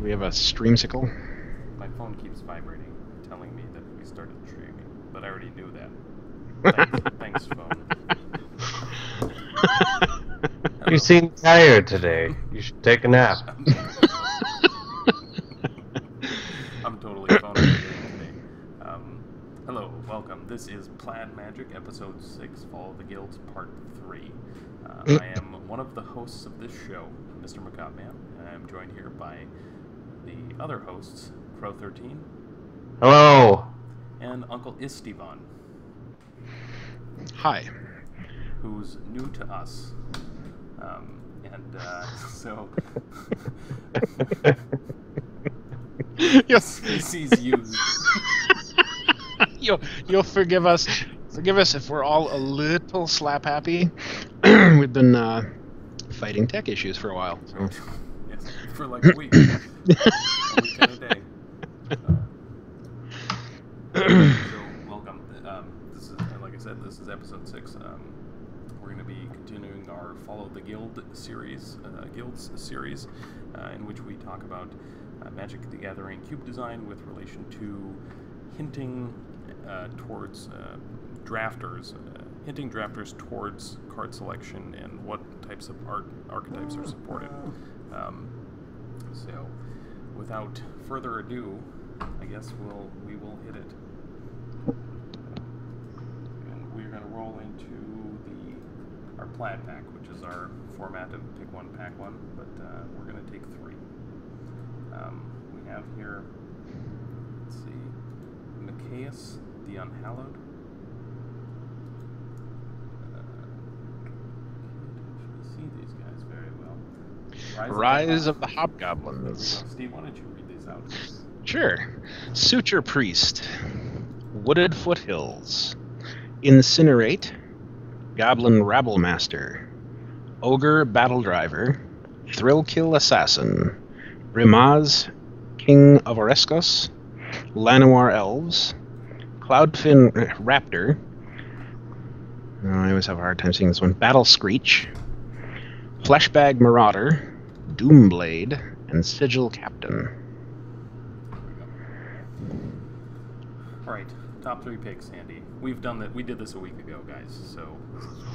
We have a streamsicle. My phone keeps vibrating, telling me that we started streaming, but I already knew that. Thanks, thanks phone. You seem tired today. You should take a nap. I'm totally phoning it in today. Um, hello, welcome. This is Plaid Magic, Episode 6, Follow the Guilds, Part 3. Uh, I am one of the hosts of this show, Mr. McCopman, and I am joined here by the other hosts, Crow13 Hello. and Uncle Istivan, Hi. who's new to us. Um, and uh, so yes. he sees you. you'll you'll forgive us. Forgive us if we're all a little slap happy. We've been uh, fighting tech issues for a while. So. For like a week. a week and a day. Uh, so, welcome. Um, this is, like I said, this is episode six. Um, we're going to be continuing our Follow the Guild series, uh, Guilds series, uh, in which we talk about uh, Magic the Gathering cube design with relation to hinting uh, towards uh, drafters, uh, hinting drafters towards card selection and what types of art archetypes are supported. Um, so, without further ado, I guess we'll we will hit it. And we're gonna roll into the our plaid pack, which is our format of pick one, pack one, but uh, we're gonna take three. Um, we have here, let's see, Mikaeus the Unhallowed. Uh, see these guys Rise of the Hobgoblins. Steve, why don't you read these out? Sure. Suture Priest. Wooded Foothills. Incinerate. Goblin Rabblemaster. Ogre Battle Driver. Thrill Kill Assassin. Brimaz, King of Oreskos. Llanowar Elves. Cloudfin Raptor. Oh, I always have a hard time seeing this one. Battle Screech. Fleshbag Marauder. Doomblade. And Sigil Captain. All right, top three picks, Andy. We've done that. We did this a week ago, guys. So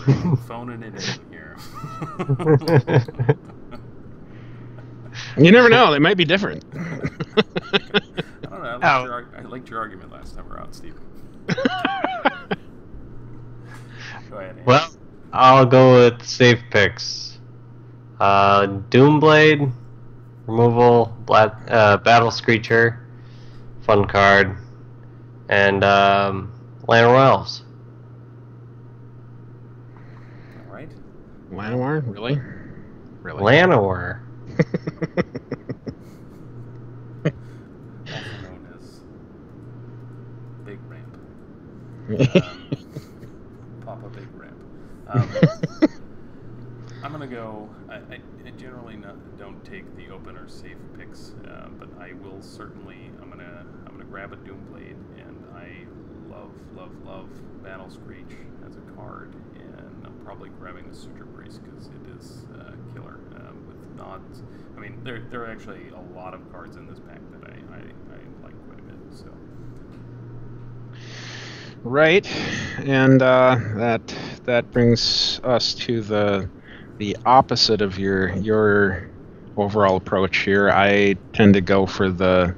we're phoning it in here. You never know; they might be different. I don't know. I liked, Ow. your, I liked your argument last time around, Steve. Go ahead. Andy. well, I'll go with safe picks. Uh, Doomblade, removal, Bla- uh, Battle Screecher, fun card, and um, Land Elves. All right. Llanowar, really? Really? Llanowar. Also known as Big Ramp. Um, Papa Big Ramp. Um, I'm gonna go. I, I, I generally not, don't take the open or safe picks, uh, but I will certainly. I'm gonna. I'm gonna grab a Doomblade, and I love, love, love Battle Screech as a card, and I'm probably grabbing the Suture Priest because it is uh, killer um, with nods. I mean, there there are actually a lot of cards in this pack that I, I, I like quite a bit. So Right, and uh, that that brings us to the the opposite of your your overall approach here. I tend to go for the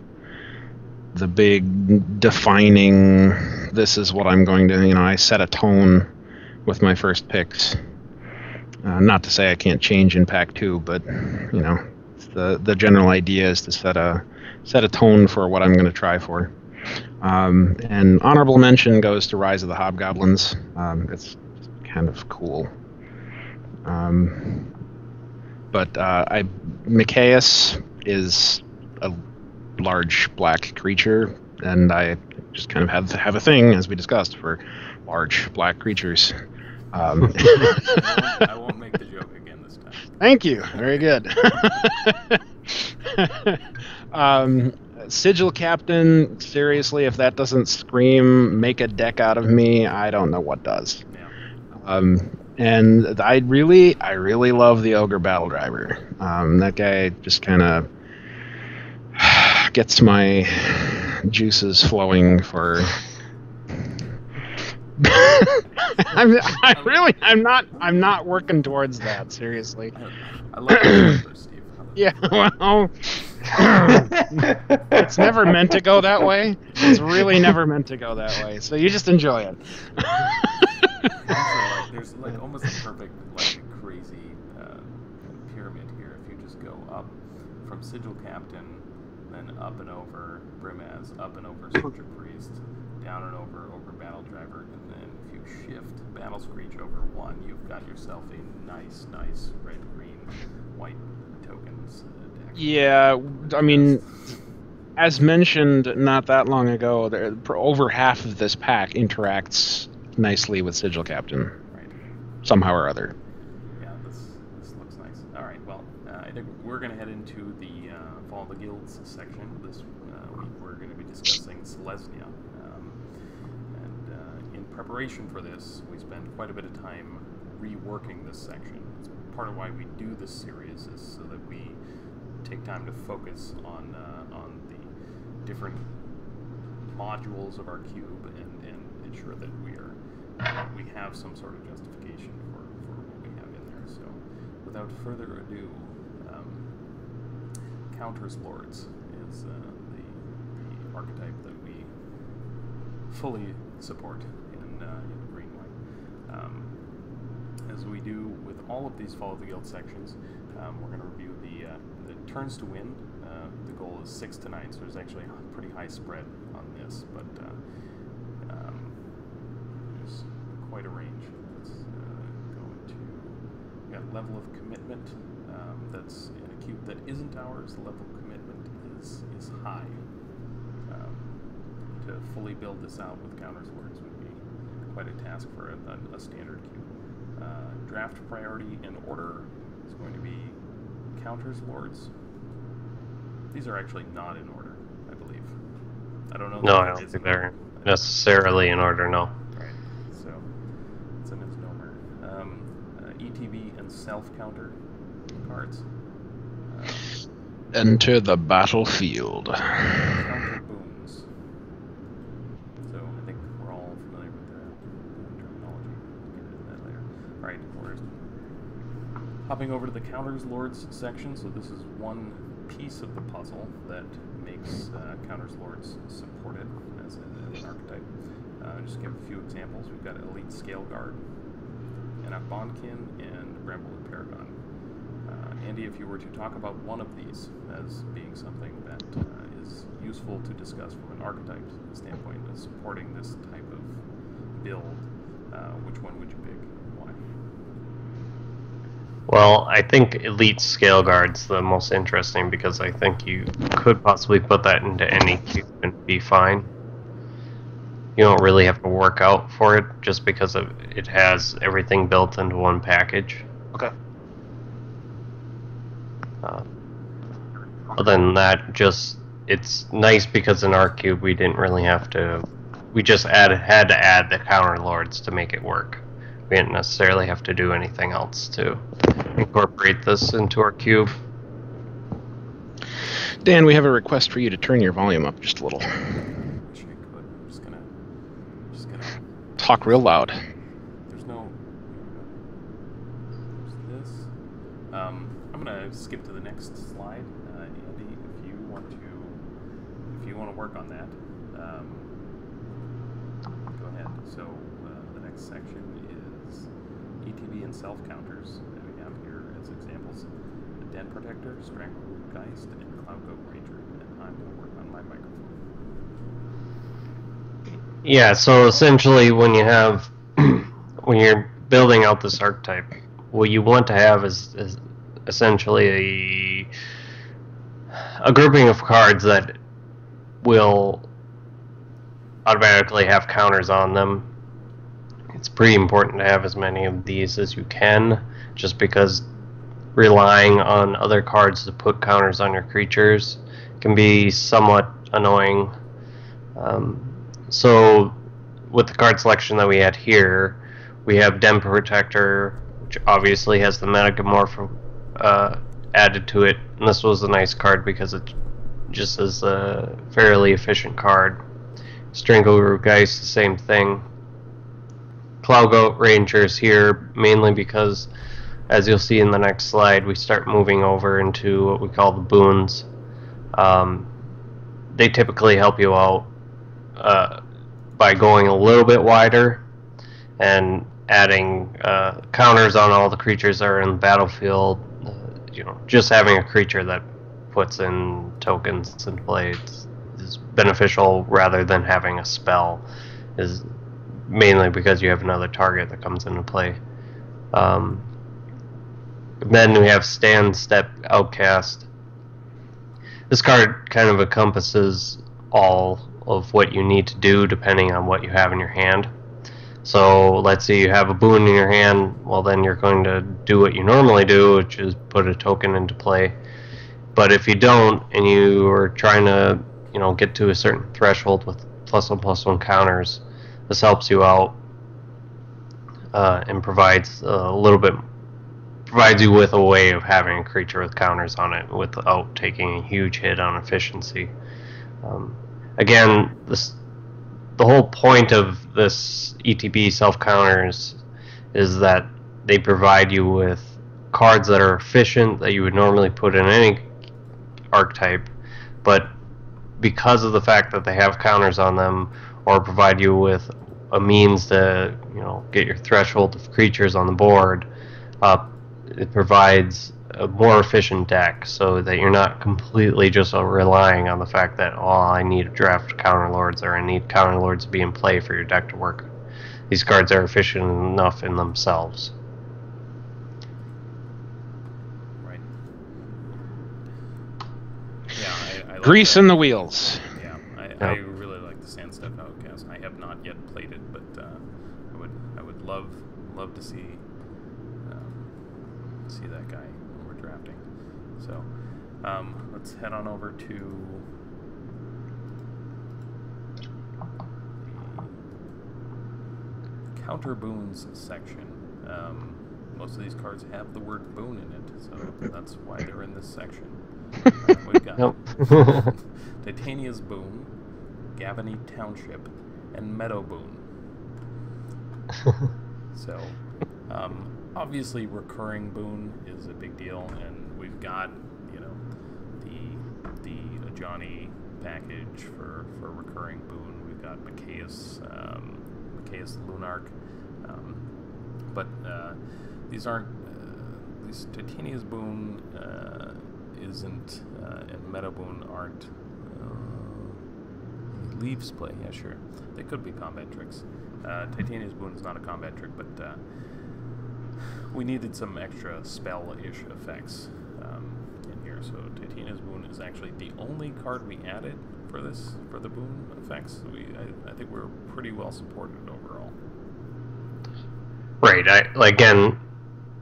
the big defining. This is what I'm going to. You know, I set a tone with my first picks. Uh, not to say I can't change in pack two, but you know, the the general idea is to set a set a tone for what I'm going to try for. Um, and honorable mention goes to Rise of the Hobgoblins. Um, it's kind of cool. Um, but uh, I, Mikaeus is a large black creature, and I just kind of have have a thing, as we discussed, for large black creatures. Um, I won't, I won't make the joke again this time. Thank you. Very good. um, Sigil Captain, seriously, if that doesn't scream make a deck out of me, I don't know what does. Yeah. Um, and I really, I really love the Ogre Battle Driver. Um, that guy just kind of gets my juices flowing for. I'm, I really, I'm not, I'm not working towards that. Seriously. I love the numbers, Steve. Yeah. Well, it's never meant to go that way. It's really never meant to go that way. So you just enjoy it. Like, almost a perfect, like crazy uh, pyramid here. If you just go up from Sigil Captain, then up and over Brimaz, up and over Suture Priest, down and over over Battle Driver, and then if you shift Battle Screech over one, you've got yourself a nice, nice red, green, white tokens uh, deck. Yeah, I mean, as mentioned not that long ago, there, over half of this pack interacts nicely with Sigil Captain. Somehow or other. Yeah, this this looks nice. All right, well, uh, I think we're going to head into the uh, Follow the Guilds section. This uh, week we're going to be discussing Selesnya. Um, and uh, in preparation for this, we spent quite a bit of time reworking this section. It's part of why we do this series is so that we take time to focus on uh, on the different modules of our cube and, and ensure that we are we have some sort of justification for, for what we have in there. So, without further ado, um, Counters Lords is uh, the, the archetype that we fully support in, uh, in Greenlight. Um, as we do with all of these Follow the Guild sections, um, we're going to review the, uh, the turns to win. Uh, the goal is six to nine, so there's actually a pretty high spread on this, but uh, um, there's quite a range. Let's uh, go into level of commitment. Um, that's in a cube that isn't ours. The level of commitment is is high. Um, to fully build this out with counters lords would be quite a task for a, a, a standard cube. Uh, draft priority and order is going to be counters lords. These are actually not in order, I believe. I don't know. No, I don't think they're necessarily in order. No. Right. So it's a misnomer. Um, uh, ETB and self counter cards. Uh, Enter the battlefield. counter booms. So I think we're all familiar with the, terminology. We'll get into that later. All right, we're hopping over to the counters lords section. So this is one piece of the puzzle that makes uh, counters lords supported as, a, as an archetype. Uh, just give a few examples. We've got Elite Scaleguard, Enoch Bondkin, and Bramblewood Paragon. Uh, Andy, if you were to talk about one of these as being something that uh, is useful to discuss from an archetype standpoint, of supporting this type of build, uh, which one would you pick and why? Well, I think Elite Scaleguard's the most interesting because I think you could possibly put that into any cube and be fine. You don't really have to work out for it just because of it has everything built into one package. Okay. Uh, other than that, just it's nice because in our cube we didn't really have to. We just added had to add the counter lords to make it work. We didn't necessarily have to do anything else to incorporate this into our cube. Dan, we have a request for you to turn your volume up just a little. Wish I could. I'm just gonna, just gonna. Talk real loud. There's no. There's this. Um, I'm gonna skip to the next slide, uh, Andy. If you want to, if you want to work on that, um, go ahead. So uh, the next section is ETB and self counters that we have here as examples: Den Protector, Strangleroot Geist, and Cloudgoat Ranger. And I'm gonna work on my microphone. Yeah, so essentially when you have when you're building out this archetype, what you want to have is, is essentially a a grouping of cards that will automatically have counters on them. It's pretty important to have as many of these as you can, just because relying on other cards to put counters on your creatures can be somewhat annoying. Um, so, with the card selection that we had here, we have Den Protector, which obviously has the Metamorph uh, added to it. And this was a nice card because it just is a fairly efficient card. Stranglegeist, the same thing. Cloud Cloudgoat Rangers here mainly because, as you'll see in the next slide, we start moving over into what we call the boons. Um, they typically help you out uh, by going a little bit wider and adding uh, counters on all the creatures that are in the battlefield. Uh, you know, just having a creature that puts in tokens play is, is beneficial rather than having a spell. Is mainly because you have another target that comes into play. Um, then we have Sandsteppe Outcast. This card kind of encompasses all of what you need to do depending on what you have in your hand. So let's say you have a boon in your hand, well then you're going to do what you normally do, which is put a token into play. But if you don't and you are trying to, you know, get to a certain threshold with plus one plus one counters, this helps you out uh, and provides a little bit provides you with a way of having a creature with counters on it without taking a huge hit on efficiency. Um, again, this the whole point of this ETB self counters is that they provide you with cards that are efficient that you would normally put in any archetype, but because of the fact that they have counters on them or provide you with a means to you know get your threshold of creatures on the board, uh, it provides a more efficient deck so that you're not completely just relying on the fact that oh I need to draft counter lords or I need counter lords to be in play for your deck to work. These cards are efficient enough in themselves. Right. Yeah, I, I like Grease that. in the wheels. Yeah, I, Yep. I really like the Sandsteppe Outcast. I have not yet played it, but uh, I would I would love love to see um, see that guy when we're drafting. So um, let's head on over to the counter boons section. Um, most of these cards have the word boon in it, so that's why they're in this section. Uh, we've got. Titania's Boon, Gavony Township, and Meadow Boon. So, um, obviously, recurring boon is a big deal, and we've got the package for for recurring boon. We've got Mikaeus, um, Mikaeus Lunarch, um, but uh, these aren't. Uh, these Titania's boon uh, isn't, uh, and Meadow boon aren't. Uh, Leaves play, yeah, sure. They could be combat tricks. Uh, Titania's Boon is not a combat trick, but we needed some extra spell-ish effects um, in here. So Titania's Boon is actually the only card we added for this for the boon effects. We I, I think we're pretty well supported overall. Right. I, again,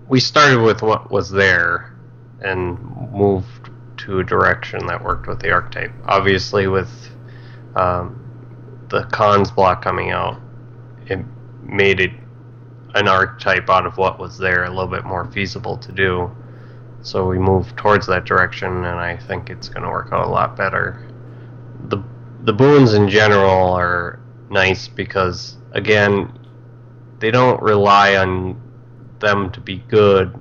we started with what was there and moved to a direction that worked with the archetype. Obviously, with um, the Khans block coming out, it made it an archetype out of what was there a little bit more feasible to do. So we move towards that direction, and I think it's going to work out a lot better. The the boons in general are nice because again, they don't rely on them to be good.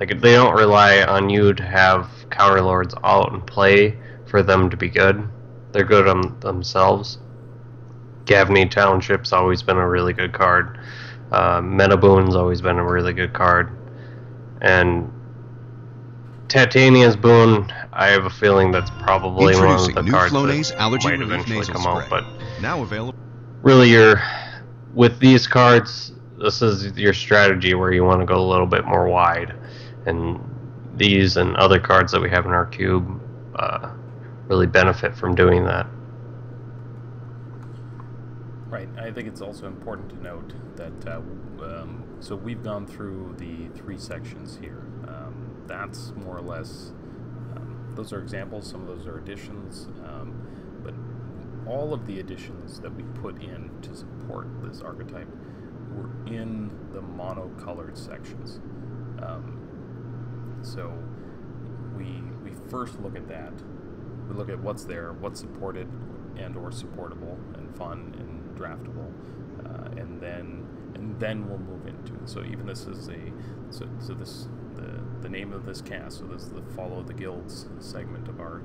Like they don't rely on you to have counter lords out and play for them to be good. They're good on themselves. Gavony Township's always been a really good card. Uh, Meadowboon's always been a really good card. And Titania's Boon, I have a feeling that's probably one of the new cards Flonase that Allergy might Relief eventually come Spray. out. But Now available. really, you're with these cards. This is your strategy where you want to go a little bit more wide, and these and other cards that we have in our cube uh, really benefit from doing that. Right. I think it's also important to note that uh, um, so we've gone through the three sections here. Um, that's more or less um, those are examples. Some of those are additions, um, but all of the additions that we put in to support this archetype were in the mono-colored sections. Um, so we we first look at that we look at what's there, what's supported and or supportable and fun and draftable, uh, and then and then we'll move into. So even this is a so, so this the name of this cast. So this is the follow the guilds segment of our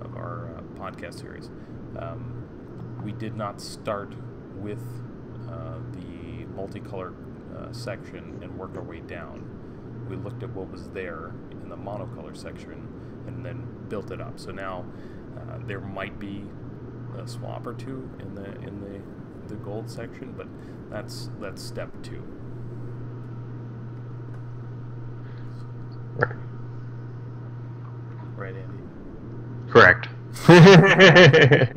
of our uh, podcast series. Um, we did not start with uh, the multicolored uh, section and work our way down. We looked at what was there in the monocolor section and then built it up. So now uh, there might be a swap or two in the in the the gold section, but that's that's step two. Right. Right, Andy. Correct. you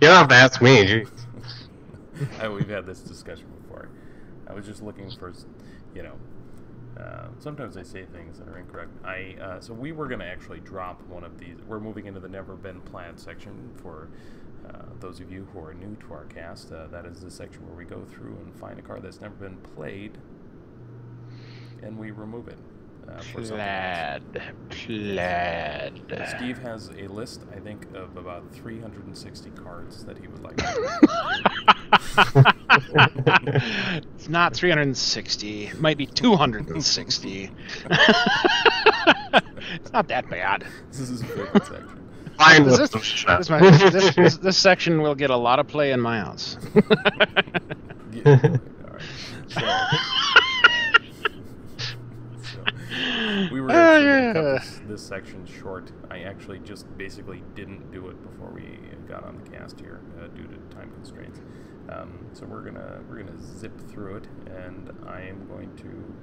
don't have to ask me. I, we've had this discussion before. I was just looking for, you know, uh, sometimes I say things that are incorrect. I uh, so we were going to actually drop one of these. We're moving into the never been planned section for uh, those of you who are new to our cast. Uh, that is the section where we go through and find a card that's never been played, and we remove it. Uh, for something else. Plaid. Plaid. Steve has a list, I think, of about 360 cards that he would like. to it's not 360. It might be 260. it's not that bad. this is his favorite section. Fine This, this, them. this, this- this- this section will get a lot of play in my house. Yeah, all right. So, so, we were Oh, actually gonna cut this, this section short. I actually just basically didn't do it before we got on the cast here uh, due to time constraints. Um, so we're gonna we're gonna zip through it, and I am going to.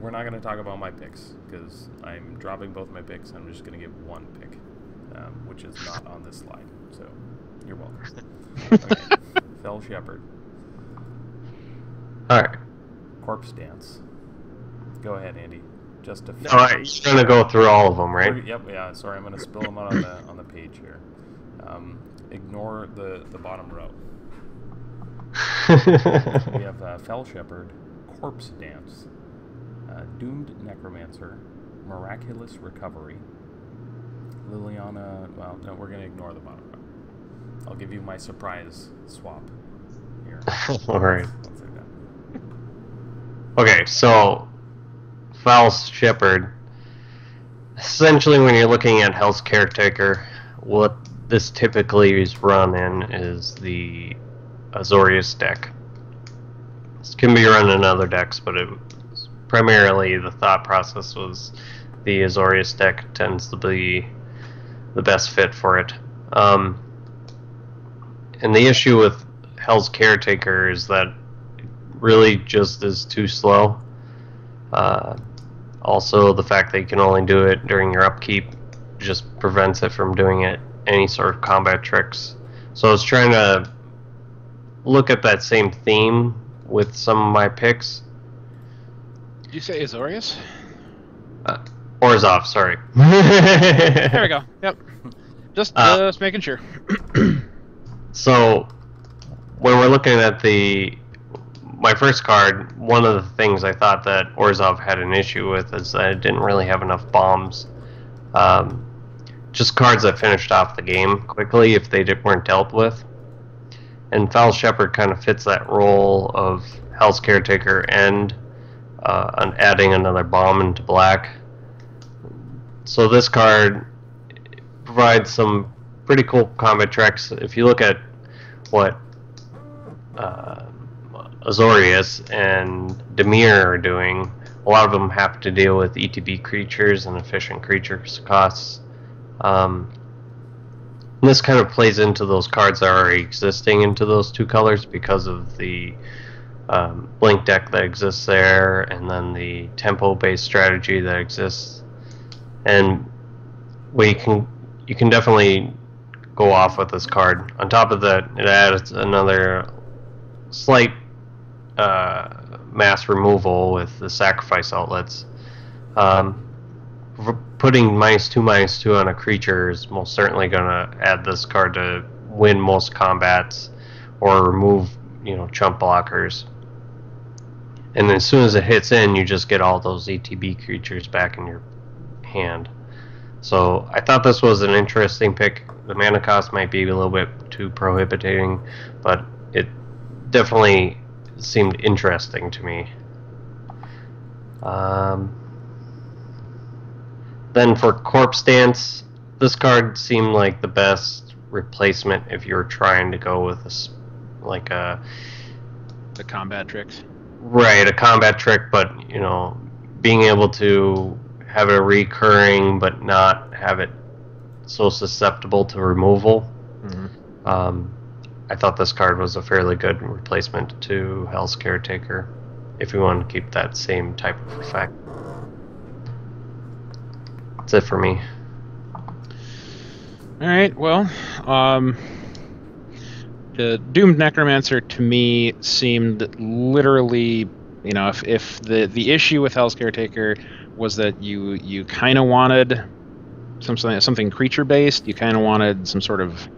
We're not gonna talk about my picks because I'm dropping both my picks. I'm just gonna give one pick, um, which is not on this slide. So you're welcome. Okay. Fell Shepherd, All right. Corpse Dance. Go ahead, Andy. Just a few. All right. You're gonna go through all of them, right? We're- Yep. Yeah. Sorry, I'm gonna spill them out on the on the page here. Um, ignore the the bottom row. We have uh, Fell Shepherd, Corpse Dance, uh, Doomed Necromancer, Miraculous Recovery, Liliana. Well, no, we're gonna ignore the bottom row. I'll give you my surprise swap here. all right. Once they're done. Okay, so Foul Shepherd. Essentially, when you're looking at Hell's Caretaker, what this typically is run in is the Azorius deck. This can be run in other decks, but it primarily the thought process was the Azorius deck tends to be the best fit for it. Um, and the issue with Hell's Caretaker is that it really just is too slow. Uh, also, the fact that you can only do it during your upkeep just prevents it from doing it any sort of combat tricks. So I was trying to look at that same theme with some of my picks. Did you say Azorius? Uh, Orzhov, sorry. There we go. Yep. Just, Uh, just making sure. So, when we're looking at the my first card, one of the things I thought that Orzhov had an issue with is that it didn't really have enough bombs. Um, just cards that finished off the game quickly if they did, weren't dealt with. And Foul Shepherd kind of fits that role of Hell's Caretaker and uh, adding another bomb into black. So this card provides some pretty cool combat tricks. If you look at what uh, Azorius and Dimir are doing, a lot of them have to deal with ETB creatures and efficient creatures costs. Um, this kind of plays into those cards that are already existing into those two colors because of the um, blink deck that exists there, and then the tempo-based strategy that exists. And we can you can definitely go off with this card. On top of that, it adds another slight uh, mass removal with the sacrifice outlets. Um, putting minus two, minus two on a creature is most certainly going to add this card to win most combats or remove, you know, chump blockers. And as soon as it hits in, you just get all those ETB creatures back in your hand. So I thought this was an interesting pick. The mana cost might be a little bit too prohibiting, but it definitely seemed interesting to me. Um, then for Corpse Dance, this card seemed like the best replacement if you're trying to go with a like a The combat tricks. right a combat trick, but you know being able to have it recurring but not have it so susceptible to removal. Mhm. Um, I thought this card was a fairly good replacement to Hell's Caretaker if we want to keep that same type of effect. That's it for me. All right. Well, um, the doomed necromancer to me seemed literally, you know, if, if the the issue with Hell's Caretaker was that you you kind of wanted something something creature based, you kind of wanted some sort of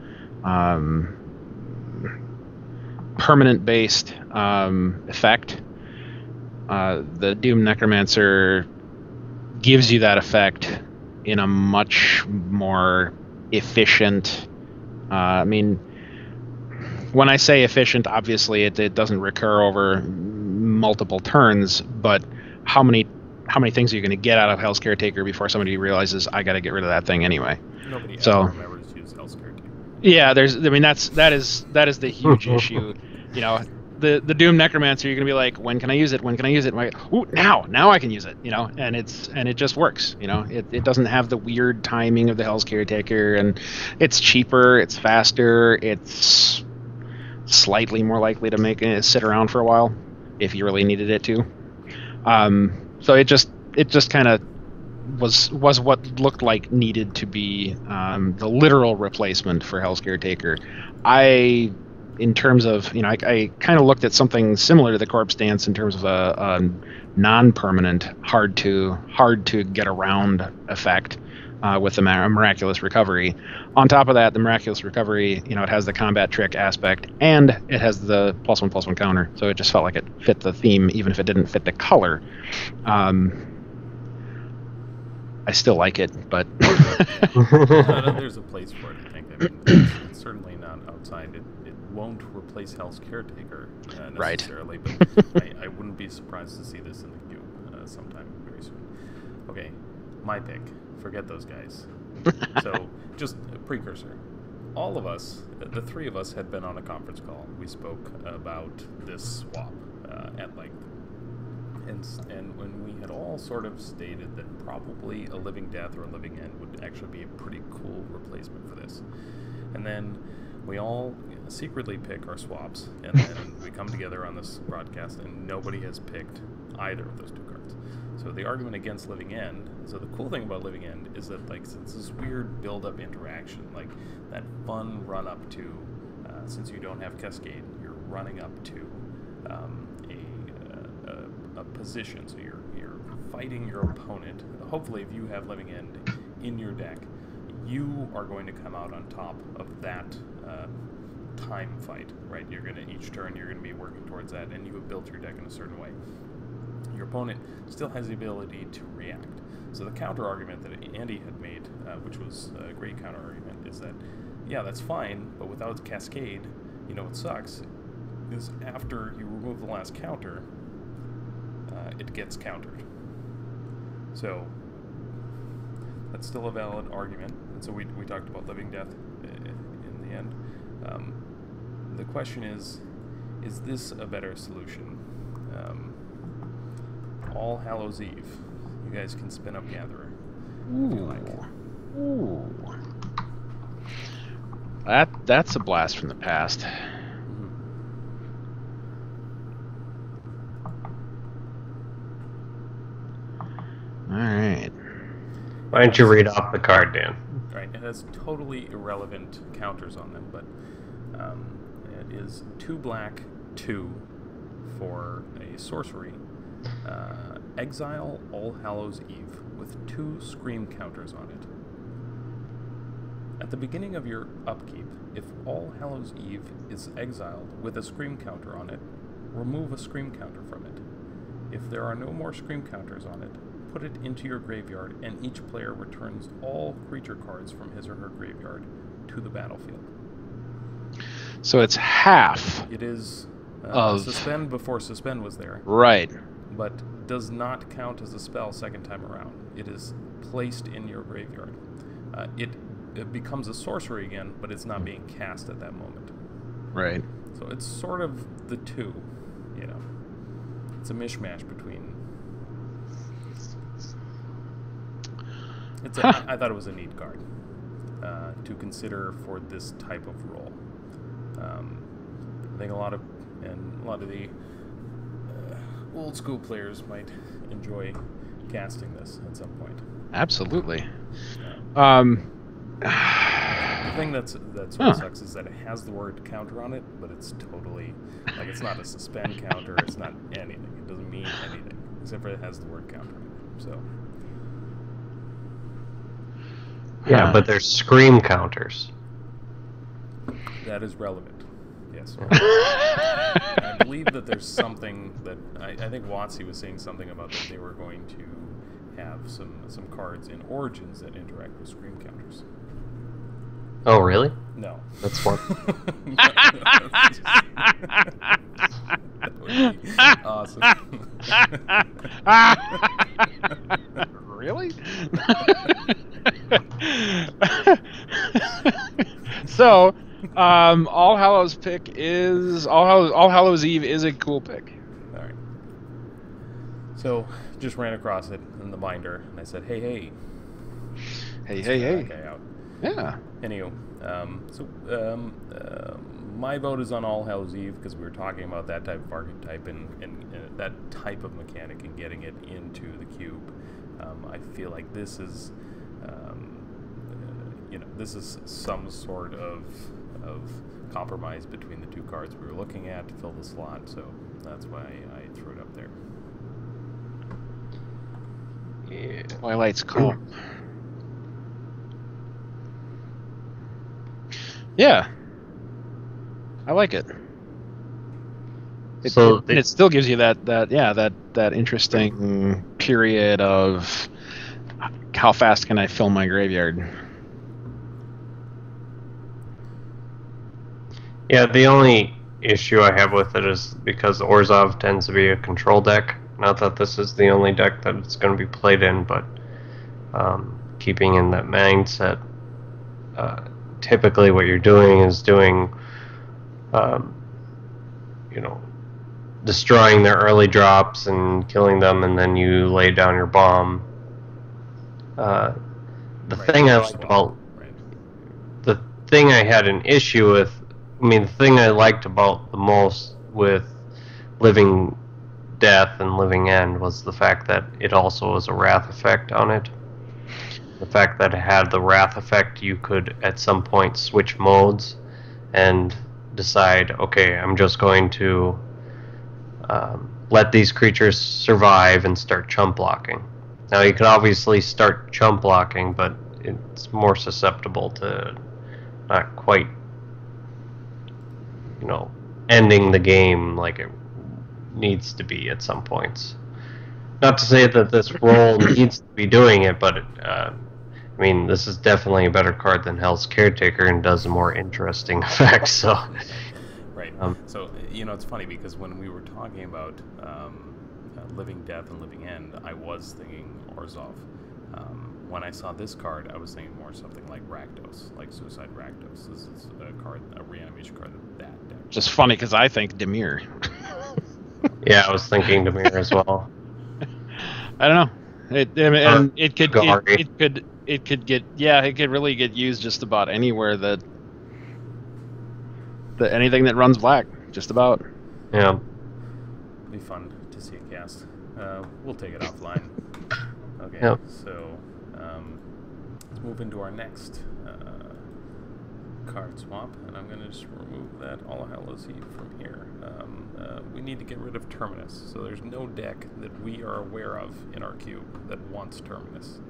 um, permanent based um, effect. Uh, the Doom necromancer gives you that effect in a much more efficient. Uh, I mean, when I say efficient, obviously it, it doesn't recur over multiple turns, but how many how many things are you going to get out of Hell's Caretaker before somebody realizes I got to get rid of that thing anyway? Nobody So- ever remembers to use Hell's Caretaker. Yeah, there's. I mean, that's that is that is the huge issue. You know, the the Doom Necromancer. You're gonna be like, when can I use it? When can I use it? Like, Ooh, now, now I can use it. You know, and it's and it just works. You know, it, it doesn't have the weird timing of the Hell's Caretaker, and it's cheaper, it's faster, it's slightly more likely to make it sit around for a while if you really needed it to. Um, so it just it just kind of was was what looked like needed to be um, the literal replacement for Hell's Caretaker. I, in terms of you know, I, I kind of looked at something similar to the Corpse Dance in terms of a, a non-permanent, hard to hard to get around effect uh, with the miraculous recovery. On top of that, the miraculous recovery, you know, it has the combat trick aspect and it has the plus one plus one counter. So it just felt like it fit the theme, even if it didn't fit the color. Um, I still like it, but there's a place for it, I think. I mean, it's, it's certainly not outside. It, it won't replace Hell's Caretaker uh, Right. necessarily, but I, I wouldn't be surprised to see this in the queue uh, sometime very soon. Okay, my pick. Forget those guys. so, just a precursor. All of us, the three of us, had been on a conference call. We spoke about this swap uh, at length. And, and when we had all sort of stated that probably a living death or a living end would actually be a pretty cool replacement for this. And then we all secretly pick our swaps, and then we come together on this broadcast, and nobody has picked either of those two cards. So the argument against Living End. So the cool thing about Living End is that like it's this weird build-up interaction, like that fun run up to. Uh, since you don't have Cascade, you're running up to um, a, uh, a, a position. So you're you're fighting your opponent. Hopefully, if you have Living End in your deck, you are going to come out on top of that uh, time fight, right? You're going to each turn you're going to be working towards that, and you have built your deck in a certain way. Your opponent still has the ability to react. So the counter argument that Andy had made, uh, which was a great counter argument, is that yeah, that's fine, but without Cascade, you know what sucks is after you remove the last counter, uh, it gets countered. So that's still a valid argument. And so we, we talked about living death in the end. Um, the question is, is this a better solution? Um, All Hallows Eve. You guys can spin up Gatherer. if you like. Ooh. That that's a blast from the past. All right. Why don't you read off the card, Dan? Right, it has totally irrelevant counters on them, but um, it is two black, two for a sorcery. Uh, exile All Hallows Eve with two scream counters on it. At the beginning of your upkeep, if All Hallows Eve is exiled with a scream counter on it, remove a scream counter from it. If there are no more scream counters on it, put it into your graveyard, and each player returns all creature cards from his or her graveyard to the battlefield. So it's half. It is uh, Of- suspend before suspend was there, Right. but does not count as a spell second time around. It is placed in your graveyard. Uh, it, it becomes a sorcery again, but it's not being cast at that moment. Right. So it's sort of the two, you know. It's a mishmash between. It's a, Huh. I thought it was a neat card uh, to consider for this type of role. Um, I think a lot of and a lot of the uh, old school players might enjoy casting this at some point. Absolutely. Yeah. Um. The thing that's that sort Huh. of sucks is that it has the word counter on it, but it's totally like it's not a suspend counter. It's not anything. It doesn't mean anything except for it has the word counter. on it. So Yeah, Huh. but there's scream counters. That is relevant. Yes. I believe that there's something that I, I think WotC was saying something about that they were going to have some some cards in Origins that interact with scream counters. Oh, really? No. That's fun. that would be awesome. really? so, um, All Hallows pick is All Hallows. All Hallows Eve is a cool pick. All right. So just ran across it in the binder, and I said, "Hey, hey, Hey, hey, hey. out." Yeah. Anywho, um, so um, uh, my vote is on All Hallows Eve because we were talking about that type of archetype and, and, and that type of mechanic and getting it into the cube. Um, I feel like this is, um, uh, you know, this is some sort of of compromise between the two cards we were looking at to fill the slot. So that's why I threw it up there. Yeah. Twilight's Call. Hmm. Yeah. I like it. It, So it, they- it still gives you that, that yeah that that interesting hmm. period of how fast can I fill my graveyard? Yeah, the only issue I have with it is because Orzhov tends to be a control deck. Not that this is the only deck that it's going to be played in, but um, keeping in that mindset, uh, typically what you're doing is doing, um, you know, destroying their early drops and killing them, and then you lay down your bomb. Uh, the Right, thing I liked about right. the thing I had an issue with, I mean, the thing I liked about the most with Living Death and Living End was the fact that it also was a Wrath effect on it. The fact that it had the Wrath effect, you could at some point switch modes and decide, okay, I'm just going to um, let these creatures survive and start chump blocking. Now, you could obviously start chump blocking, but it's more susceptible to not quite, you know, ending the game like it needs to be at some points. Not to say that this role needs to be doing it, but uh, I mean, this is definitely a better card than Hell's Caretaker and does more interesting effects. So, Right. Um, so you know, it's funny because when we were talking about um, uh, Living Death and Living End, I was thinking Orzhov. Um, when I saw this card, I was thinking more something like Rakdos, like Suicide Rakdos. This is a card, a reanimation card that that deck. Just funny because I think Dimir. yeah, I was thinking Dimir as well. I don't know. It I mean, and it could it, it could it could get yeah it could really get used just about anywhere that that anything that runs black just about. Yeah. Be fun to see a cast. Uh, we'll take it offline. Okay. Yep. So um, let's move into our next uh, card swap, and I'm going to just remove that All Hallows Eve from here. Um, uh, we need to get rid of Terminus, so there's no deck that we are aware of in our cube that wants Terminus.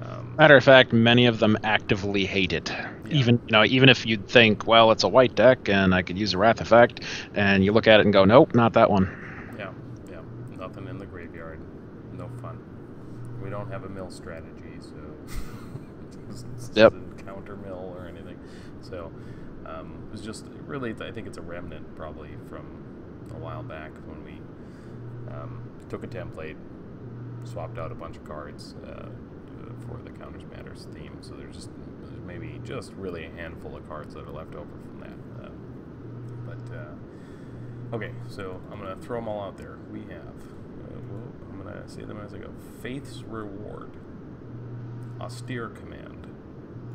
Um, Matter of fact, many of them actively hate it. Even you know, even if you'd think, well, it's a white deck and I could use a wrath effect, and you look at it and go, nope, not that one. yeah, yeah, nothing in the graveyard. No fun. we don't have a mill strategy, so this Yep. doesn't counter mill or. So um, it was just really, I think it's a remnant probably from a while back when we um, took a template, swapped out a bunch of cards uh, for the counters matters theme. So there's just there's maybe just really a handful of cards that are left over from that. Uh, but uh, okay, so I'm gonna throw them all out there. We have. Uh, I'm gonna say them as I go. Faith's reward. Austere command.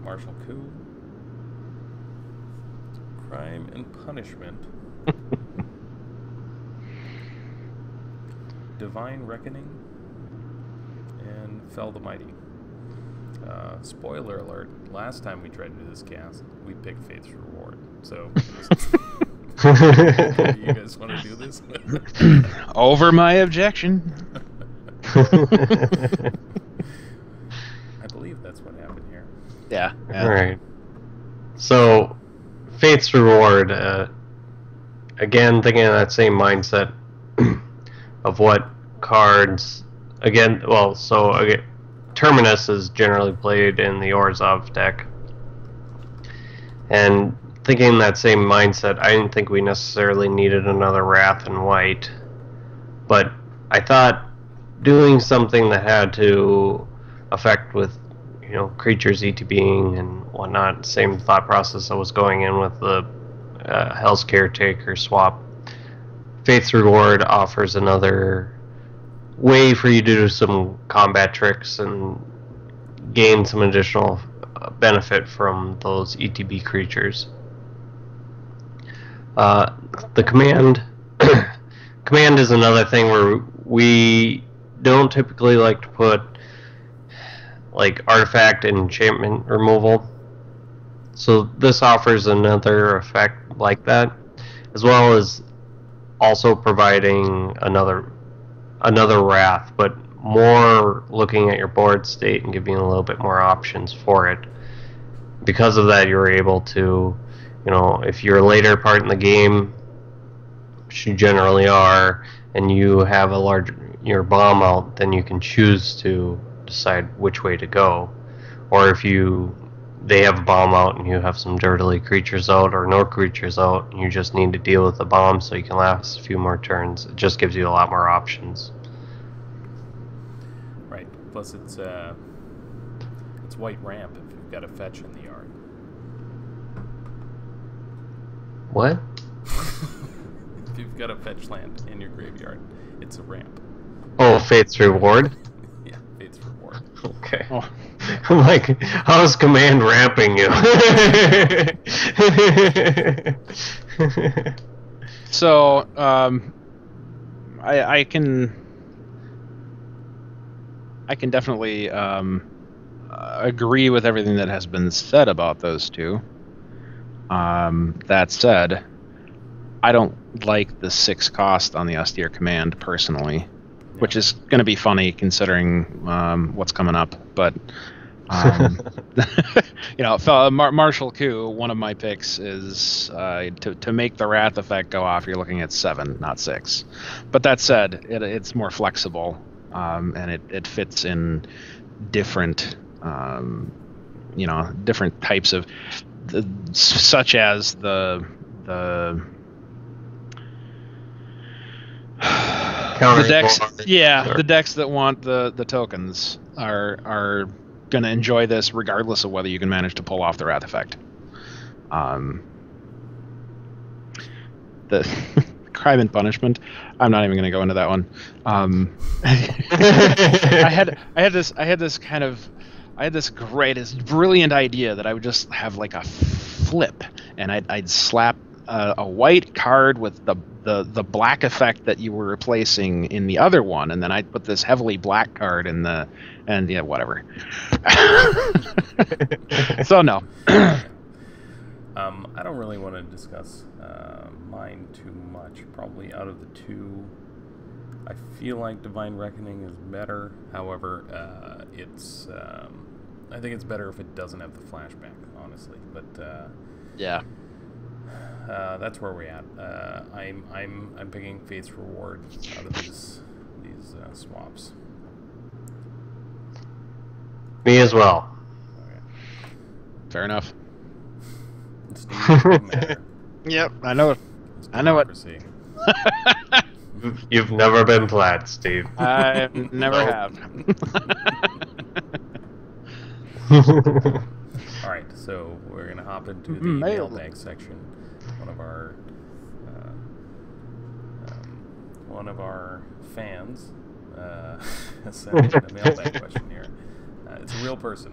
Martial coup. Crime and punishment. Divine reckoning. And fell the mighty. Uh, spoiler alert: Last time we tried to do this cast, we picked Faith's reward. So, you guys want to do this? Over my objection. I believe that's what happened here. Yeah. All right. So, Faith's Reward. Uh, again, thinking of that same mindset of what cards. Again, well, so again, Terminus is generally played in the Orzhov deck, and thinking that same mindset, I didn't think we necessarily needed another Wrath in white, but I thought doing something that had to affect with you know creatures ETBing and whatnot. Same thought process I was going in with the uh, Hell's Caretaker swap. Faith's Reward offers another way for you to do some combat tricks and gain some additional uh, benefit from those ETB creatures. Uh, the command command is another thing where we don't typically like to put like artifact and enchantment removal. So this offers another effect like that, as well as also providing another another wrath, but more looking at your board state and giving a little bit more options for it. Because of that, you're able to, you know, if you're a later part in the game, which you generally are, and you have a large your bomb out, then you can choose to decide which way to go. Or if you they have a bomb out and you have some dirtily creatures out or no creatures out, and you just need to deal with the bomb so you can last a few more turns. It just gives you a lot more options. Right. Plus, it's uh, it's white ramp if you've got a fetch in the yard. What? if you've got a fetch land in your graveyard, it's a ramp. Oh, Faith's Reward? Yeah, Faith's reward. Okay. Oh, I'm like, how's command ramping you? So, um, I, I can, I can definitely um, uh, agree with everything that has been said about those two. Um, that said, I don't like the six cost on the austere command personally, which is going to be funny considering um, what's coming up. But um, you know, Mar- Martial Coup, one of my picks is uh, to to make the wrath effect go off. You're looking at seven, not six. But that said, it, it's more flexible, um, and it, it fits in different, um, you know, different types of, the, such as the the the decks, yeah, the decks that want the the tokens are are going to enjoy this regardless of whether you can manage to pull off the wrath effect. Um, the crime and punishment. I'm not even going to go into that one. Um, I had I had this I had this kind of I had this great this brilliant idea that I would just have like a flip and I'd, I'd slap a, a white card with the, the the black effect that you were replacing in the other one and then I'd put this heavily black card in the and yeah whatever. so no. Um, I don't really want to discuss uh, mine too much. Probably out of the two, I feel like Divine Reckoning is better. However, uh, it's um, I think it's better if it doesn't have the flashback, honestly. But uh, yeah. Uh, that's where we're at. Uh, I'm I'm I'm picking Faith's Reward out of these these uh, swaps. Me as well. Okay. Fair enough. Steve, doesn't matter. Yep, I know. It's I know it. democracy. You've never been plaid, Steve. I never Nope. have. All right, so we're gonna hop into the mailbag section. One of our uh, um, one of our fans uh, sent a mailbag question here. Uh, it's a real person.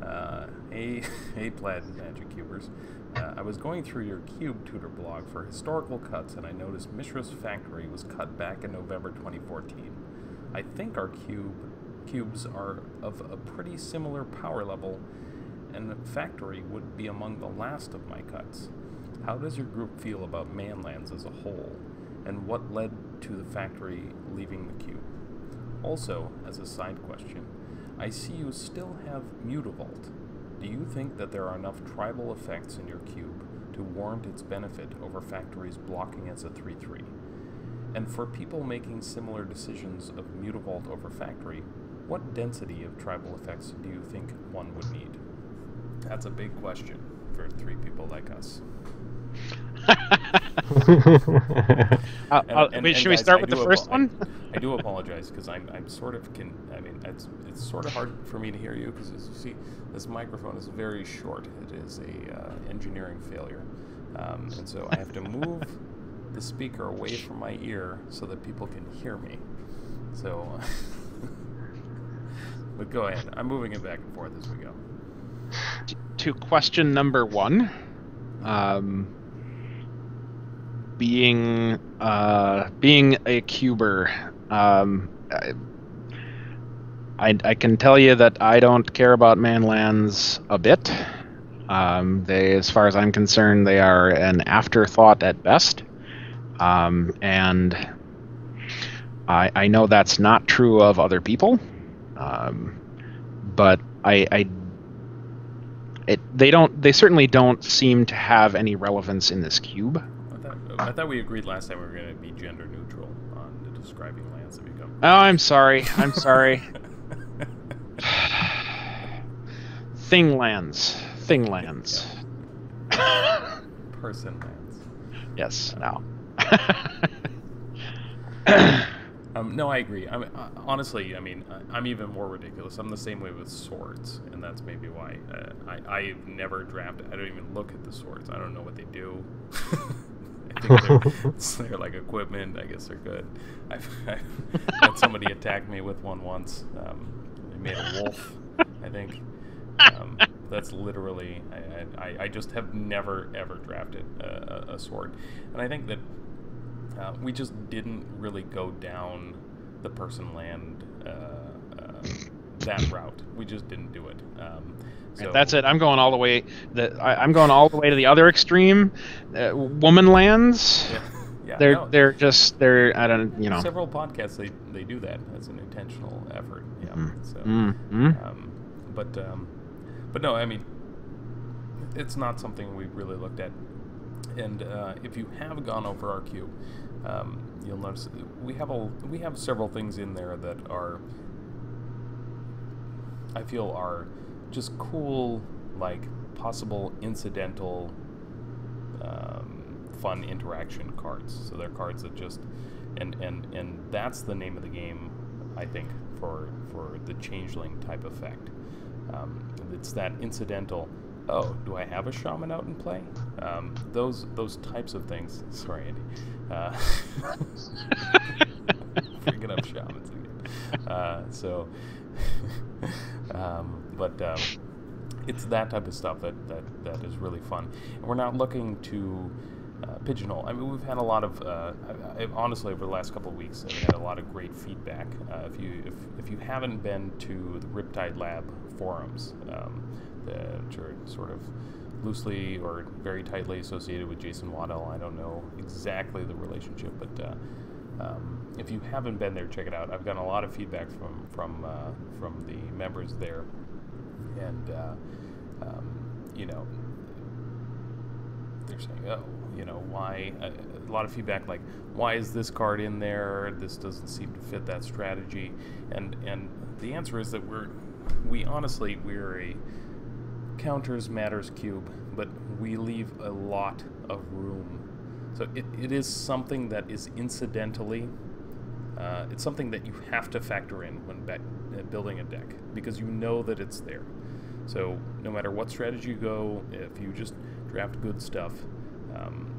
Uh, hey, hey, plaid magic cubers. Uh, I was going through your cube tutor blog for historical cuts, and I noticed Mishra's factory was cut back in November 2014. I think our cube cubes are of a pretty similar power level, and the factory would be among the last of my cuts. How does your group feel about Manlands as a whole, and what led to the factory leaving the cube? Also, as a side question, I see you still have Mutavault. Do you think that there are enough tribal effects in your cube to warrant its benefit over factories blocking as a 3 3? And for people making similar decisions of Mutavault over factory, what density of tribal effects do you think one would need? That's a big question for three people like us. Uh, And- uh, and- wait, should we start with the first one? I do apologize because I'm, I'm sort of can I mean it's it's sort of hard for me to hear you because as you see this microphone is very short. It is a uh, engineering failure, um, and so I have to move the speaker away from my ear so that people can hear me. So, but go ahead. I'm moving it back and forth as we go. to question number one, um, being uh, being a cuber, um, I, I can tell you that I don't care about manlands a bit. Um, they, as far as I'm concerned, they are an afterthought at best, um, and I I know that's not true of other people, um, but I I it they don't they certainly don't seem to have any relevance in this cube. I thought, we agreed last time we were going to be gender neutral on the describing lands that become. Oh, I'm sorry. I'm sorry. Thinglands. Thinglands. Person lands. yes. No. Um, no, I agree. I mean, uh, honestly, I mean, I'm even more ridiculous. I'm the same way with swords, and that's maybe why uh, I I've never drafted. I don't even look at the swords. I don't know what they do. They're, like equipment. I guess they're good. I've, I've had somebody attack me with one once. Um, they made a wolf, I think. Um, that's literally. I, I, I just have never ever drafted a, a, a sword, and I think that uh, we just didn't really go down the person land uh, uh, that route. We just didn't do it. Um, so That's it. I'm going all the way. The I, I'm going all the way to the other extreme. Uh, woman lands. Yeah, yeah. They're no, they're just they're I don't you know. several podcasts they, they do that as an intentional effort. Yeah. Mm. So, Mm, mm. um, but um, but no, I mean, it's not something we've really looked at. And uh, if you have gone over our cube, um, you'll notice we have a we have several things in there that are I feel are just cool, like possible incidental, um, fun interaction cards. So they're cards that just and and and that's the name of the game, I think, for for the changeling type effect. Um, it's that incidental. Oh, do I have a shaman out in play? Um, those those types of things. Sorry, Andy. Uh, bringing up shamans again. Uh, so, um, but um, it's that type of stuff that, that, that is really fun. And we're not looking to uh, pigeonhole. I mean, we've had a lot of, uh, I, I, honestly, over the last couple of weeks, we've had a lot of great feedback. Uh, if you if, if you haven't been to the Riptide Lab forums, um, which are sort of loosely or very tightly associated with Jason Waddell, I don't know exactly the relationship, but. Uh, um, if you haven't been there, check it out. I've gotten a lot of feedback from from uh, from the members there, and uh, um, you know, they're saying, "Oh, you know, why?" A, a lot of feedback like, "Why is this card in there? This doesn't seem to fit that strategy." And and the answer is that we're we honestly we're a counters matters cube, but we leave a lot of room. So it, it is something that is incidentally, uh, it's something that you have to factor in when uh, building a deck because you know that it's there. So no matter what strategy you go, if you just draft good stuff, um,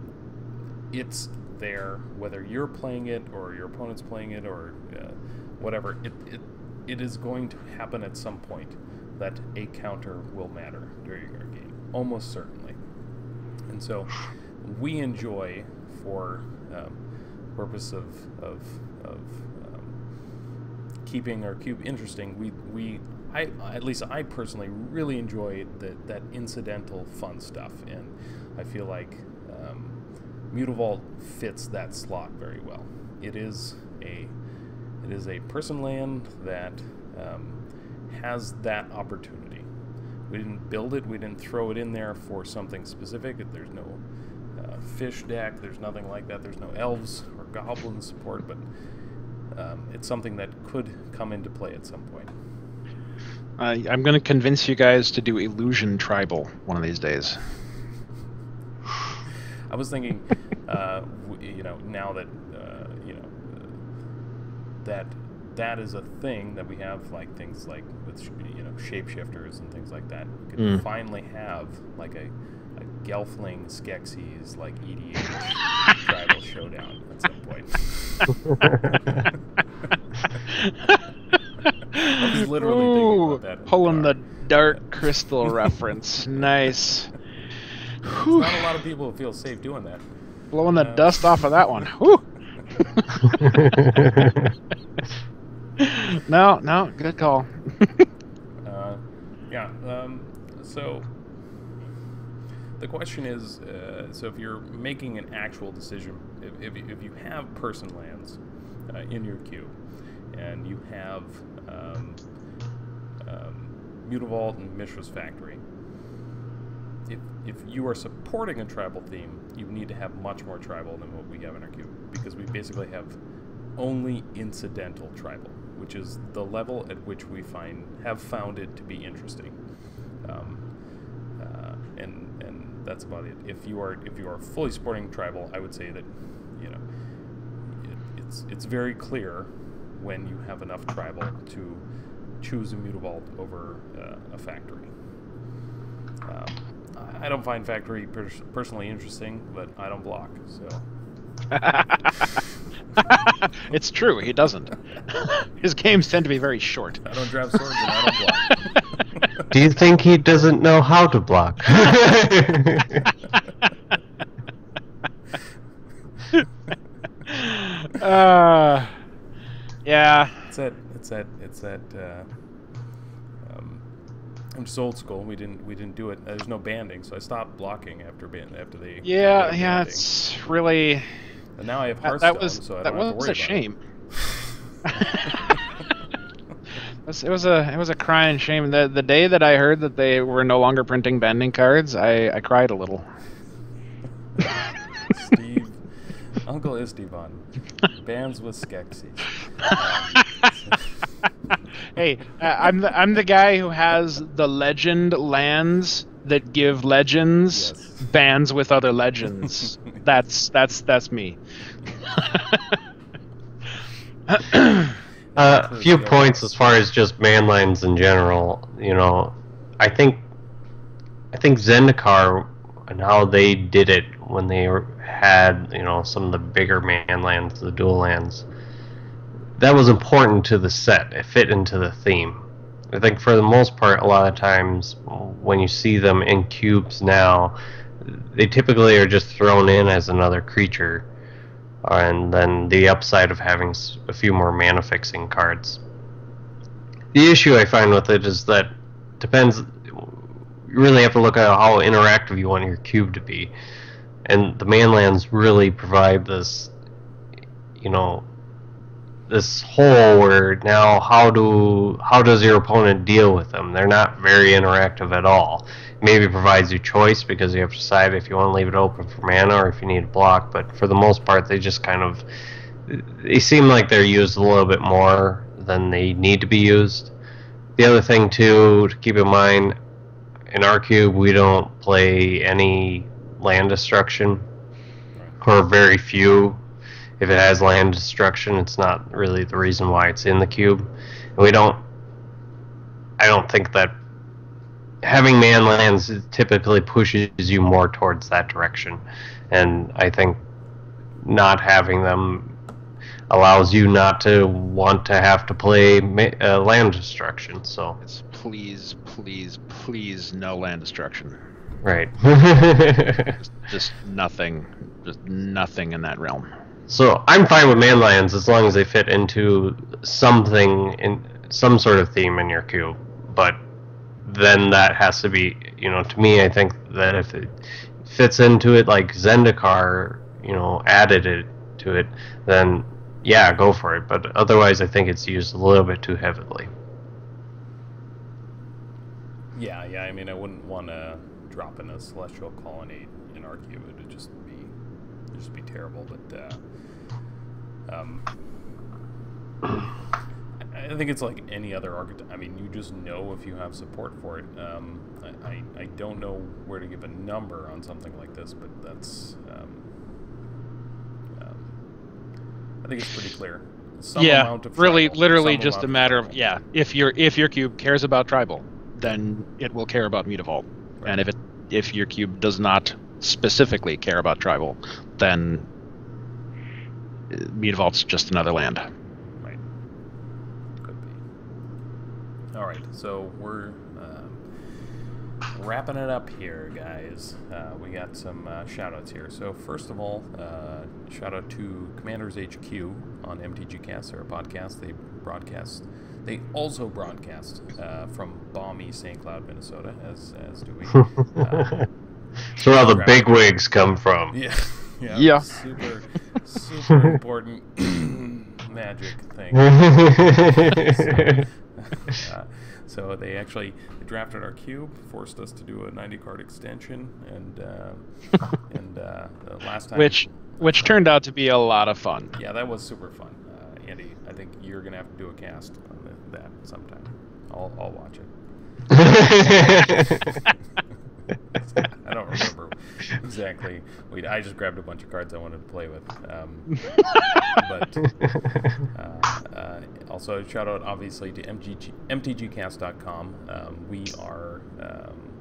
it's there whether you're playing it or your opponent's playing it or uh, whatever. It, it it is going to happen at some point that a counter will matter during your game, almost certainly. And so we enjoy, for um, purpose of, of, of um, keeping our cube interesting, we, we I, at least I personally really enjoy the, that incidental fun stuff, and I feel like um, Mutavault fits that slot very well. It is a it is a person land that um, has that opportunity. We didn't build it, we didn't throw it in there for something specific. There's no fish deck, there's nothing like that. There's no elves or goblin support, but um, it's something that could come into play at some point. Uh, I'm going to convince you guys to do Illusion Tribal one of these days. I was thinking, uh, you know, now that uh, you know, that that is a thing that we have like things like with you know shapeshifters and things like that. We could mm. finally have like a, a Gelfling Skeksis like EDH tribal showdown at some point. I was literally Ooh, thinking about that. Pulling the Dark Crystal reference. Nice. Not a lot of people feel safe doing that. Blowing the uh, dust off of that one. No, no, good call. uh, yeah. Um, so the question is, uh, so if you're making an actual decision, if, if, if you have person lands uh, in your cube, and you have um, um, Mutavault and Mishra's Factory, if, if you are supporting a tribal theme, you need to have much more tribal than what we have in our cube because we basically have only incidental tribal, which is the level at which we find have found it to be interesting. Um, that's about it. If you are if you are fully supporting tribal, I would say that you know it, it's it's very clear when you have enough tribal to choose a Mutavault over uh, a factory. Um, I don't find factory pers- personally interesting, but I don't block, so. it's true, he doesn't. His games tend to be very short. I don't draft swords and I don't block. Do you think he doesn't know how to block? uh, yeah. It's that. It's that. It's that. Uh, I'm just old school. We didn't we didn't do it. There's no banding, so I stopped blocking after band after the. Yeah, yeah, it's really. And now I have Hearthstone, that, was, so I that don't was a shame. it was a it was a crying shame. The the day that I heard that they were no longer printing banding cards, I I cried a little. Steve, Uncle Esteban, bands with Skeksis. Um, hey, I'm the, I'm the guy who has the legend lands that give legends yes. bands with other legends. that's that's that's me. Uh, a few points as far as just manlands in general. You know, I think I think Zendikar and how they did it when they had you know some of the bigger manlands, the dual lands that was important to the set. It fit into the theme. I think for the most part, a lot of times when you see them in cubes now, they typically are just thrown in as another creature, and then the upside of having a few more mana fixing cards. The issue I find with it is that depends. You really have to look at how interactive you want your cube to be, and the manlands really provide this, you know, this hole where now how do how does your opponent deal with them? They're not very interactive at all. Maybe provides you choice because you have to decide if you want to leave it open for mana or if you need a block. But for the most part, they just kind of they seem like they're used a little bit more than they need to be used. the other thing too to keep in mind, in our cube we don't play any land destruction, or very few. If it has land destruction, it's not really the reason why it's in the cube. And we don't. I don't think that having man lands typically pushes you more towards that direction, and I think not having them allows you not to want to have to play ma- uh, land destruction. So It's please, please, please, no land destruction. right. Just, just nothing, just nothing in that realm. so I'm fine with man lands as long as they fit into something in some sort of theme in your cube, but then that has to be, you know, to me, I think that if it fits into it like Zendikar, you know, added it to it, then yeah, go for it. But otherwise, I think it's used a little bit too heavily. Yeah, yeah. I mean, I wouldn't want to drop in a Celestial Colonnade in our cube. It would just be, just be terrible. But uh, um, I think it's like any other archetype. I mean, you just know if you have support for it. Um, I, I, I don't know where to give a number on something like this, but that's. Um, um, I think it's pretty clear. Some yeah, amount of really, tribal, literally just a matter of tribal. yeah. If your if your cube cares about tribal, then it will care about Mutavault. Right. And if it if your cube does not specifically care about tribal, then uh, Mutavault's just another land. Right. Could be. All right, so we're um, wrapping it up here, guys. Uh, we got some uh, shout outs here. So, first of all, uh, shout out to Commanders HQ on MTGcast, their podcast. They broadcast. They also broadcast uh, from balmy St. Cloud, Minnesota, as as do we. Uh, That's where all the Right. big wigs come from. yeah, yeah, Yeah. super, super important magic thing. uh, so they actually drafted our cube, forced us to do a 90 card extension, and uh, and uh, the last time, Which which turned out to be a lot of fun. yeah, that was super fun. Uh, Andy, I think you're gonna have to do a cast on the, that sometime. I'll I'll watch it. I don't remember exactly. We I just grabbed a bunch of cards I wanted to play with. Um, but uh, uh, also shout out obviously to MTG, mtgcast.com. Um, we are um,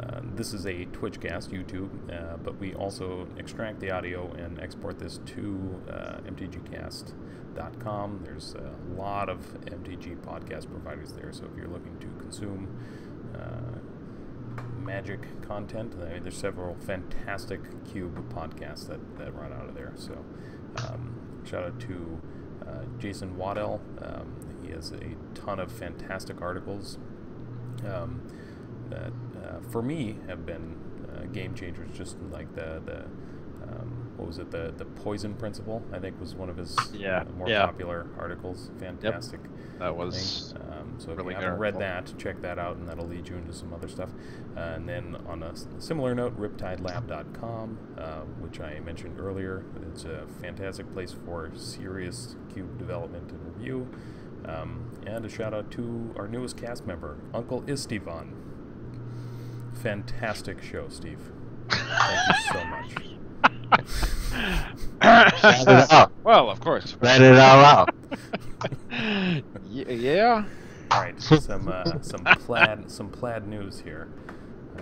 uh, this is a Twitch cast, YouTube, uh, but we also extract the audio and export this to uh, mtgcast.com. There's a lot of MTG podcast providers there, so if you're looking to consume uh, magic content, I mean, there's several fantastic Cube podcasts that, that run out of there. So um, shout out to uh, Jason Waddell. Um, he has a ton of fantastic articles um, that, uh, for me, have been uh, game changers. Just like the the um, what was it the the poison principle? I think was one of his Yeah, uh, more yeah. popular articles. Fantastic. That was thing. Um, so if you haven't read that, check that out, and that'll lead you into some other stuff. Uh, and then on a similar note, RiptideLab.com, uh, which I mentioned earlier, it's a fantastic place for serious cube development and review. Um, and a shout out to our newest cast member, Uncle Esteban. Fantastic show, Steve. Thank you so much. Shout it out. well, of course. Let it all out. Yeah. All right, some uh, some plaid some plaid news here,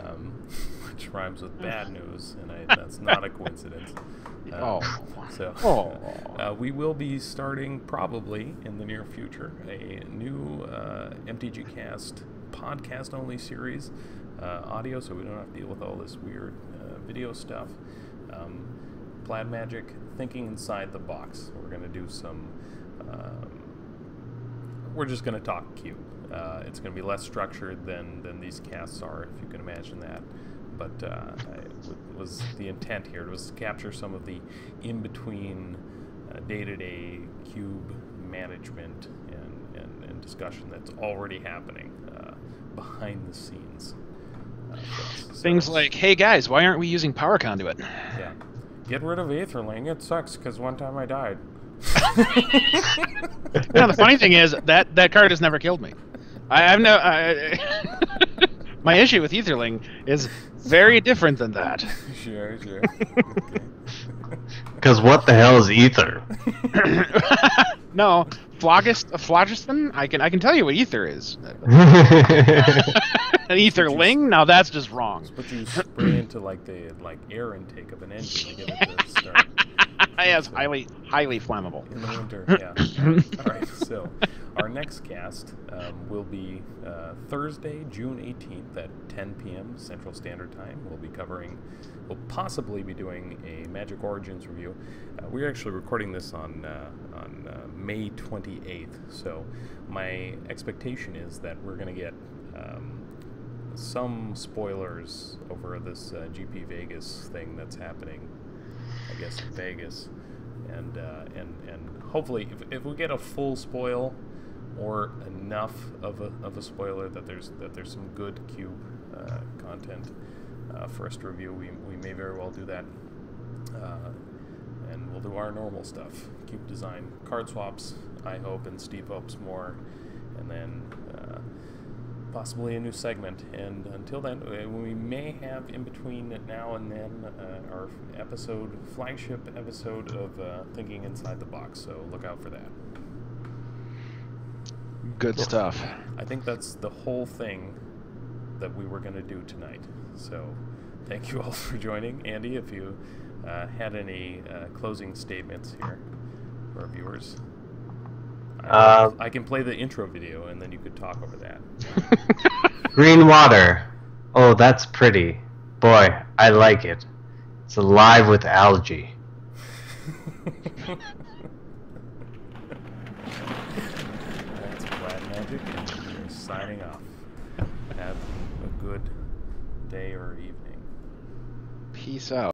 um, which rhymes with bad news, and I, that's not a coincidence. Um, Oh. So Oh. uh, we will be starting probably in the near future a new uh, MTG Cast podcast only series, uh, audio, so we don't have to deal with all this weird uh, video stuff. Um, Plaid Magic, thinking inside the box. We're gonna do some. Um, we're just going to talk cube. Uh, it's going to be less structured than, than these casts are, if you can imagine that. But uh, I, w- was the intent here It was to capture some of the in between uh, day-to-day cube management and, and, and discussion that's already happening uh, behind the scenes. Uh, us. Things So- like, hey guys, why aren't we using power conduit? yeah, get rid of Aetherling. It sucks because one time I died. yeah, the funny thing is that that card has never killed me. I have no. I, my issue with Aetherling is very different than that. Sure, sure. Because what the hell is ether? no, Phlogus, phlogiston. I can I can tell you what ether is. An etherling? Now that's just wrong. But you spray into like the like air intake of an engine to get it to start. yes, highly highly flammable. In the winter, yeah. All right, so our next cast um, will be uh, Thursday, June 18th at 10 p.m. Central Standard Time. We'll be covering, we'll possibly be doing a Magic Origins review. Uh, we're actually recording this on uh, on uh, May 28th, so my expectation is that we're going to get um, some spoilers over this uh, GP Vegas thing that's happening. I guess in Vegas, and uh, and and hopefully, if, if we get a full spoil or enough of a, of a spoiler that there's that there's some good cube uh, content uh, for us to review, we, we may very well do that. And we'll do our normal stuff: cube design, card swaps. I hope, and Steve hopes more, and then uh, possibly a new segment. And until then, uh, we may have in between now and then uh, our episode, flagship episode of uh, Thinking Inside the Box. So look out for that. Good stuff. I think that's the whole thing that we were going to do tonight. So thank you all for joining. Andy, if you uh, had any uh, closing statements here for our viewers. I, Uh, I can play the intro video and then you could talk over that. Green water. Oh, that's pretty. Boy, I like it. It's alive with algae. That's Plaid Magic, and we're signing off. Have a good day or evening. Peace out.